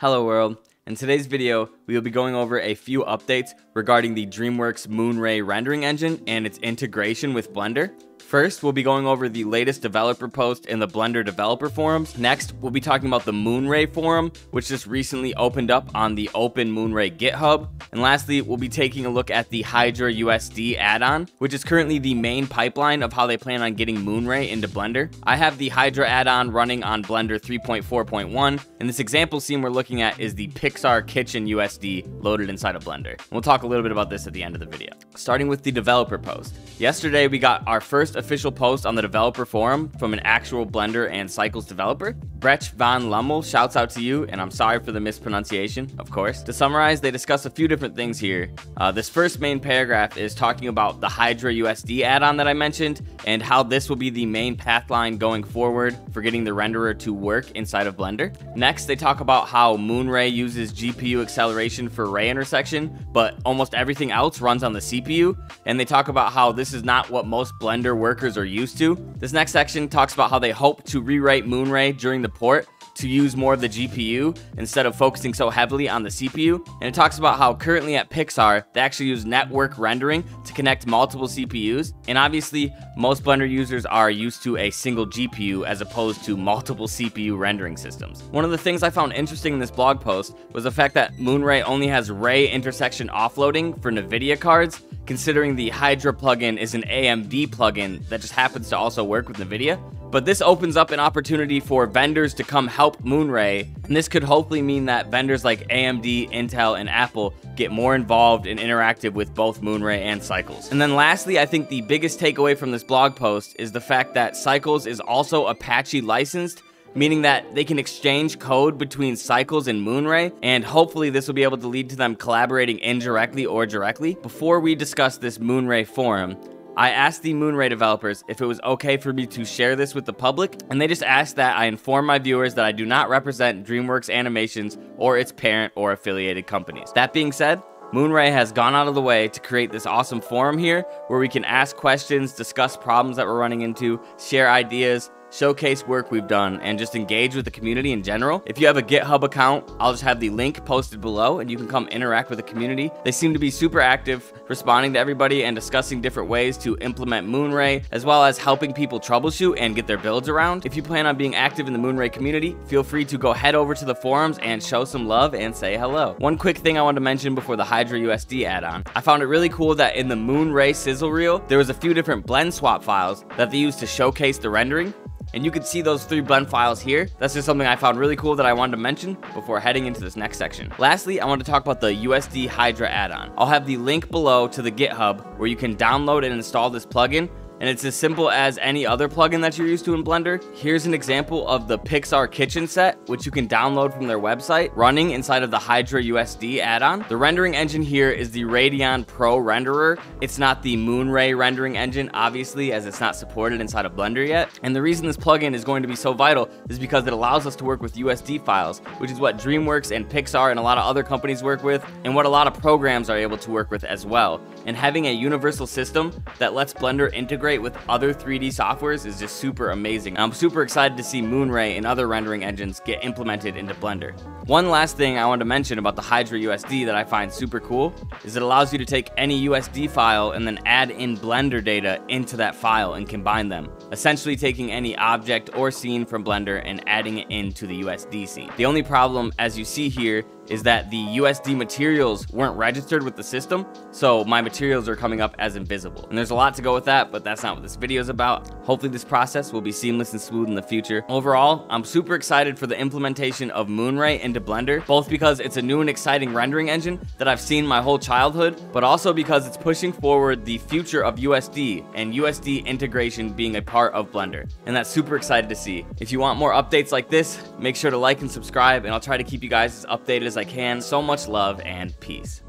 Hello world. In today's video, we will be going over a few updates regarding the DreamWorks Moonray rendering engine and its integration with Blender. First, we'll be going over the latest developer post in the Blender developer forums. Next, we'll be talking about the Moonray forum, which just recently opened up on the Open Moonray GitHub. And lastly, we'll be taking a look at the Hydra USD add-on, which is currently the main pipeline of how they plan on getting Moonray into Blender. I have the Hydra add-on running on Blender 3.4.1, and this example scene we're looking at is the Pixar Kitchen USD loaded inside of Blender. We'll talk a little bit about this at the end of the video. Starting with the developer post. Yesterday, we got our first official post on the developer forum from an actual Blender and Cycles developer. Brecht van Lommel shouts out to you, and I'm sorry for the mispronunciation, of course. To summarize, they discuss a few different things here. Uh, this first main paragraph is talking about the Hydra USD add-on that I mentioned, and how this will be the main path line going forward for getting the renderer to work inside of Blender. Next, they talk about how Moonray uses GPU acceleration for ray intersection, but almost everything else runs on the CPU, and they talk about how this is not what most Blender workers are used to. This next section talks about how they hope to rewrite Moonray during the port to use more of the GPU instead of focusing so heavily on the CPU. And it talks about how currently at Pixar, they actually use network rendering to connect multiple CPUs. And obviously, most Blender users are used to a single GPU as opposed to multiple CPU rendering systems. One of the things I found interesting in this blog post was the fact that Moonray only has ray intersection offloading for NVIDIA cards, considering the Hydra plugin is an AMD plugin that just happens to also work with NVIDIA. But this opens up an opportunity for vendors to come help Moonray, and this could hopefully mean that vendors like AMD, Intel, and Apple get more involved and interactive with both Moonray and Cycles. And then lastly, I think the biggest takeaway from this blog post is the fact that Cycles is also Apache licensed, meaning that they can exchange code between Cycles and Moonray, and hopefully this will be able to lead to them collaborating indirectly or directly. Before we discuss this Moonray forum, I asked the Moonray developers if it was okay for me to share this with the public, and they just asked that I inform my viewers that I do not represent DreamWorks Animations or its parent or affiliated companies. That being said, Moonray has gone out of the way to create this awesome forum here where we can ask questions, discuss problems that we're running into, share ideas, showcase work we've done, and just engage with the community in general. If you have a GitHub account, I'll just have the link posted below and you can come interact with the community. They seem to be super active, responding to everybody and discussing different ways to implement Moonray, as well as helping people troubleshoot and get their builds around. If you plan on being active in the Moonray community, feel free to go head over to the forums and show some love and say hello. One quick thing I wanted to mention before the Hydra USD add-on. I found it really cool that in the Moonray sizzle reel, there was a few different blend swap files that they used to showcase the rendering. And you can see those three blend files here. That's just something I found really cool that I wanted to mention before heading into this next section. Lastly, I want to talk about the USD Hydra add-on. I'll have the link below to the GitHub where you can download and install this plugin and it's as simple as any other plugin that you're used to in Blender. Here's an example of the Pixar Kitchen set, which you can download from their website, running inside of the Hydra USD add-on. The rendering engine here is the Radeon Pro renderer. It's not the Moonray rendering engine, obviously, as it's not supported inside of Blender yet. And the reason this plugin is going to be so vital is because it allows us to work with USD files, which is what DreamWorks and Pixar and a lot of other companies work with, and what a lot of programs are able to work with as well. And having a universal system that lets Blender integrate integrate with other 3D softwares is just super amazing. I'm super excited to see Moonray and other rendering engines get implemented into Blender. One last thing I want to mention about the Hydra USD that I find super cool is it allows you to take any USD file and then add in Blender data into that file and combine them, essentially taking any object or scene from Blender and adding it into the USD scene. The only problem, as you see here, is that the USD materials weren't registered with the system, so my materials are coming up as invisible. And there's a lot to go with that, but that's not what this video is about. Hopefully this process will be seamless and smooth in the future. Overall, I'm super excited for the implementation of Moonray into Blender, both because it's a new and exciting rendering engine that I've seen my whole childhood, but also because it's pushing forward the future of USD and USD integration being a part of Blender. And that's super excited to see. If you want more updates like this, make sure to like and subscribe, and I'll try to keep you guys as updated as I can. So much love and peace.